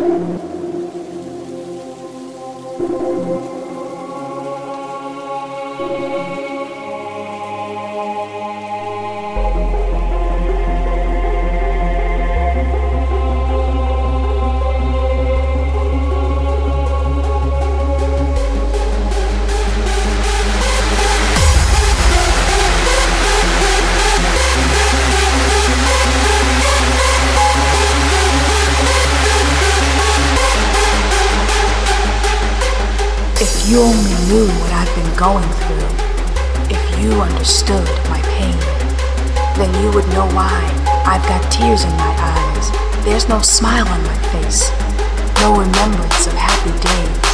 Thank you. You only knew what I've been going through, if you understood my pain, then you would know why I've got tears in my eyes. There's no smile on my face, no remembrance of happy days.